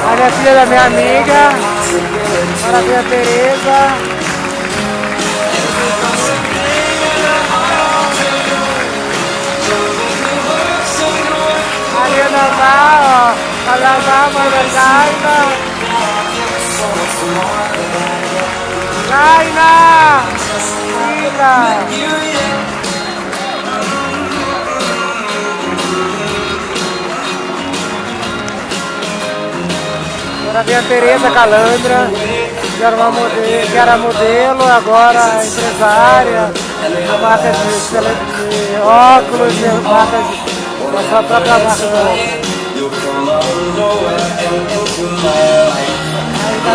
é filha da minha amiga. Maravilha Tereza. Mariana Má, ó. Alamá, Mãe Gaina. Tá vendo a Tereza Calandra, que era, uma modelo, que era modelo, agora empresária, marca de, de óculos, marca de, da sua própria marca de roupa. Aí tá